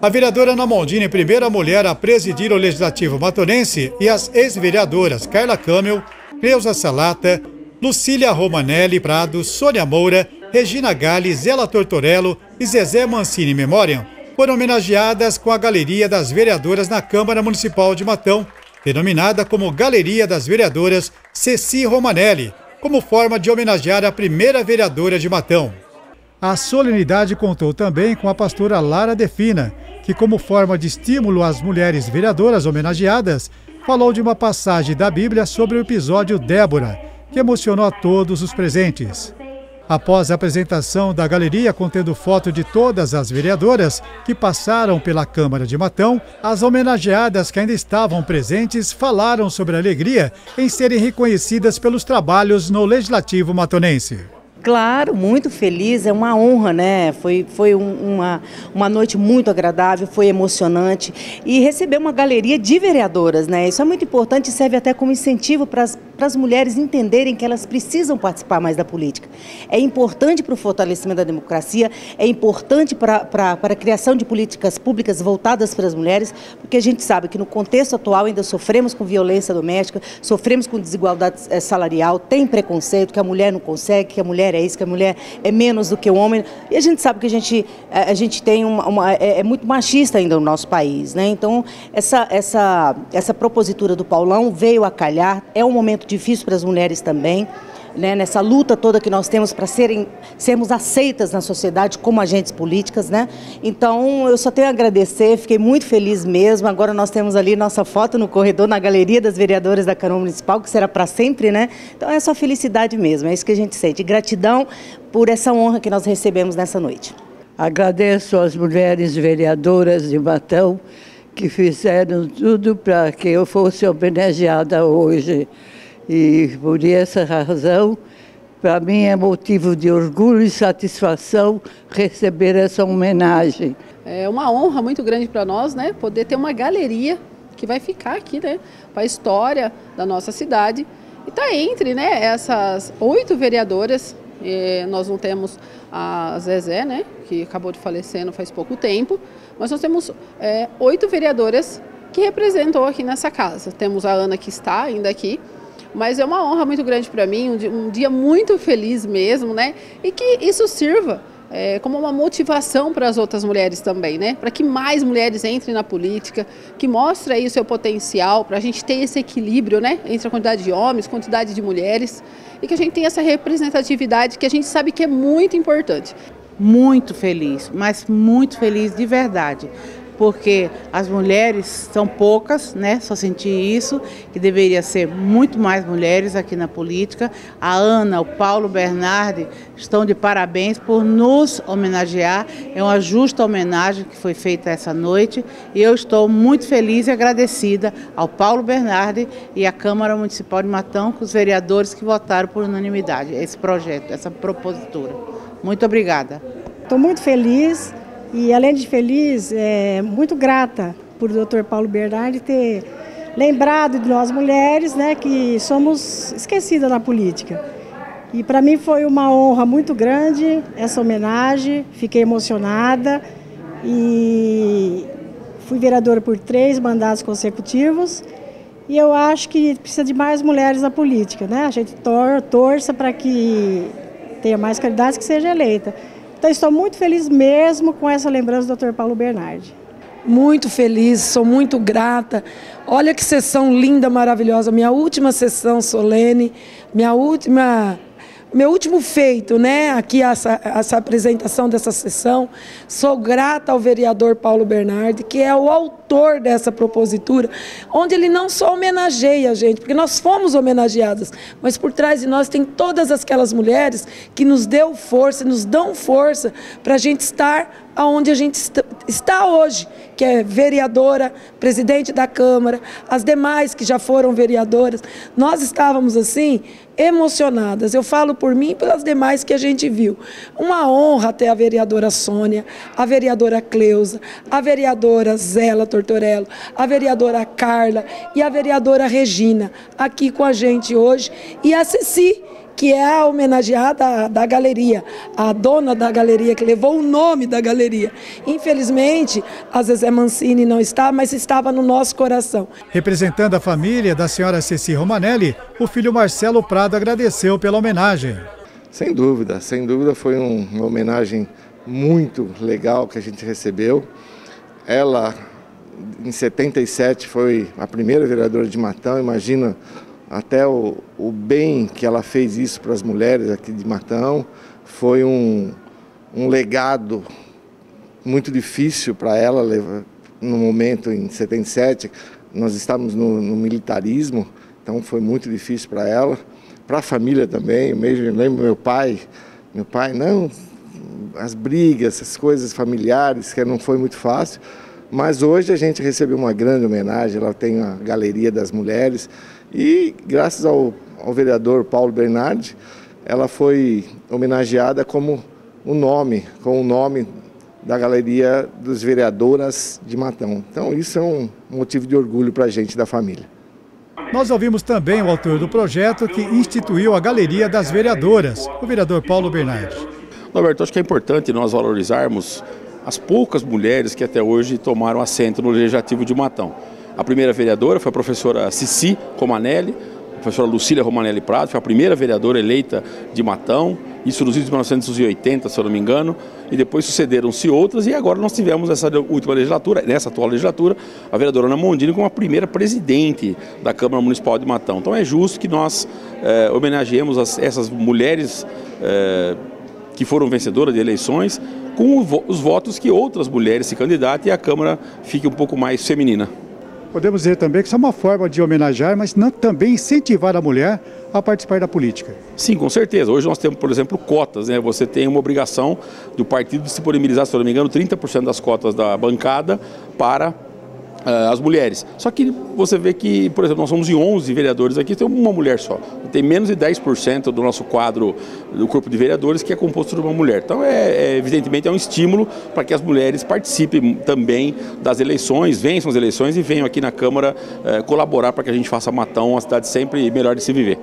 A vereadora Namondini, primeira mulher a presidir o Legislativo Matonense, e as ex-vereadoras Carla Câmel, Cleusa Salata, Lucília Romanelli Prado, Sônia Moura, Regina Gale, Zela Tortorello e Zezé Mancini Memoriam foram homenageadas com a Galeria das Vereadoras na Câmara Municipal de Matão, denominada como Galeria das Vereadoras Ceci Romanelli, como forma de homenagear a primeira vereadora de Matão. A solenidade contou também com a pastora Lara Defina, que, como forma de estímulo às mulheres vereadoras homenageadas, falou de uma passagem da Bíblia sobre o episódio Débora, que emocionou a todos os presentes. Após a apresentação da galeria contendo foto de todas as vereadoras que passaram pela Câmara de Matão, as homenageadas que ainda estavam presentes falaram sobre a alegria em serem reconhecidas pelos trabalhos no Legislativo Matonense. Claro, muito feliz, é uma honra, né? Foi, foi um, uma, uma noite muito agradável, foi emocionante. E receber uma galeria de vereadoras, né? Isso é muito importante e serve até como incentivo para as mulheres entenderem que elas precisam participar mais da política. É importante para o fortalecimento da democracia, é importante para, para, para a criação de políticas públicas voltadas para as mulheres, porque a gente sabe que no contexto atual ainda sofremos com violência doméstica, sofremos com desigualdade eh, salarial, tem preconceito, que a mulher não consegue, que a mulher é isso, que a mulher é menos do que o homem. E a gente sabe que a gente, a gente tem uma, uma é, é, muito machista ainda no nosso país, né? Então, essa, essa, essa propositura do Paulão veio a calhar, é um momento difícil para as mulheres também né, nessa luta toda que nós temos para serem, sermos aceitas na sociedade como agentes políticas, né? Então, eu só tenho a agradecer, fiquei muito feliz mesmo. Agora nós temos ali nossa foto no corredor, na galeria das vereadoras da Câmara Municipal, que será para sempre, né? Então, é só felicidade mesmo, é isso que a gente sente. Gratidão por essa honra que nós recebemos nessa noite. Agradeço às mulheres vereadoras de Matão que fizeram tudo para que eu fosse homenageada hoje. E por essa razão, para mim é motivo de orgulho e satisfação receber essa homenagem. É uma honra muito grande para nós, né, poder ter uma galeria que vai ficar aqui, né, para a história da nossa cidade. E está entre, né, essas oito vereadoras. nós não temos a Zezé, né, que acabou de falecer faz pouco tempo, mas nós temos é, oito vereadoras que representam aqui nessa casa. Temos a Ana que está ainda aqui, mas é uma honra muito grande para mim, um dia, um dia, muito feliz mesmo, né? E que isso sirva é, como uma motivação para as outras mulheres também, né? Para que mais mulheres entrem na política, que mostre aí o seu potencial, para a gente ter esse equilíbrio, né? Entre a quantidade de homens, quantidade de mulheres, e que a gente tenha essa representatividade que a gente sabe que é muito importante. Muito feliz, mas muito feliz de verdade porque as mulheres são poucas, né? Só senti isso, que deveria ser muito mais mulheres aqui na política. A Ana, o Paulo Bernardi estão de parabéns por nos homenagear. É uma justa homenagem que foi feita essa noite e eu estou muito feliz e agradecida ao Paulo Bernardi e à Câmara Municipal de Matão, com os vereadores que votaram por unanimidade esse projeto, essa propositura. Muito obrigada. Estou muito feliz e além de feliz, é, muito grata por o Dr. Paulo Bernardi ter lembrado de nós mulheres, né, que somos esquecidas na política. E para mim foi uma honra muito grande essa homenagem, fiquei emocionada e fui vereadora por três mandatos consecutivos. E eu acho que precisa de mais mulheres na política, né? A gente tor torça para que tenha mais candidatos que seja eleita. Então estou muito feliz mesmo com essa lembrança do Dr. Paulo Bernardi. Muito feliz, sou muito grata. Olha que sessão linda, maravilhosa. Minha última sessão solene, minha última meu último feito, né, aqui essa, essa apresentação dessa sessão, sou grata ao vereador Paulo Bernardi, que é o autor dessa propositura, onde ele não só homenageia a gente, porque nós fomos homenageadas, mas por trás de nós tem todas aquelas mulheres que nos deu força, nos dão força para a gente estar aonde a gente está hoje, que é vereadora, presidente da Câmara, as demais que já foram vereadoras. Nós estávamos assim emocionadas. Eu falo por mim e pelas demais que a gente viu. Uma honra ter a vereadora Sônia, a vereadora Cleusa, a vereadora Zela Tortorello, a vereadora Carla e a vereadora Regina aqui com a gente hoje e a Ceci que é a homenageada da galeria, a dona da galeria, que levou o nome da galeria. Infelizmente, a Zezé Mancini não está, mas estava no nosso coração. Representando a família da senhora Ceci Romanelli, o filho Marcelo Prado agradeceu pela homenagem. Sem dúvida, sem dúvida foi um, uma homenagem muito legal que a gente recebeu. Ela, em 77, foi a primeira vereadora de Matão, imagina até o, o bem que ela fez isso para as mulheres aqui de Matão. Foi um, um legado muito difícil para ela, no momento em 77, nós estávamos no, no militarismo, então foi muito difícil para ela para a família também. Eu mesmo lembro meu pai, meu pai, não, as brigas, essas coisas familiares, que não foi muito fácil. Mas hoje a gente recebeu uma grande homenagem, ela tem a Galeria das Mulheres e graças ao, ao vereador Paulo Bernardi, ela foi homenageada como o nome, com o nome da Galeria dos Vereadoras de Matão. Então isso é um motivo de orgulho para a gente da família. Nós ouvimos também o autor do projeto que instituiu a Galeria das Vereadoras, o vereador Paulo Bernardes. Roberto, acho que é importante nós valorizarmos as poucas mulheres que até hoje tomaram assento no Legislativo de Matão. A primeira vereadora foi a professora Cici Romanelli, a professora Lucília Romanelli Prado, foi a primeira vereadora eleita de Matão, isso nos anos 1980, se eu não me engano, e depois sucederam-se outras, e agora nós tivemos nessa última legislatura, nessa atual legislatura, a vereadora Ana Mondini como a primeira presidente da Câmara Municipal de Matão. Então é justo que nós é, homenageemos as, essas mulheres é, que foram vencedoras de eleições com os votos que outras mulheres se candidatem e a Câmara fique um pouco mais feminina. Podemos dizer também que isso é uma forma de homenagear, mas não, também incentivar a mulher a participar da política. Sim, com certeza. Hoje nós temos, por exemplo, cotas. Né? Você tem uma obrigação do partido de disponibilizar, se não me engano, 30% das cotas da bancada para as mulheres. Só que você vê que, por exemplo, nós somos em 11 vereadores aqui, tem uma mulher só. Tem menos de 10% do nosso quadro do corpo de vereadores que é composto de uma mulher. Então, é, é evidentemente, é um estímulo para que as mulheres participem também das eleições, vençam as eleições e venham aqui na Câmara uh, colaborar para que a gente faça Matão uma cidade sempre melhor de se viver.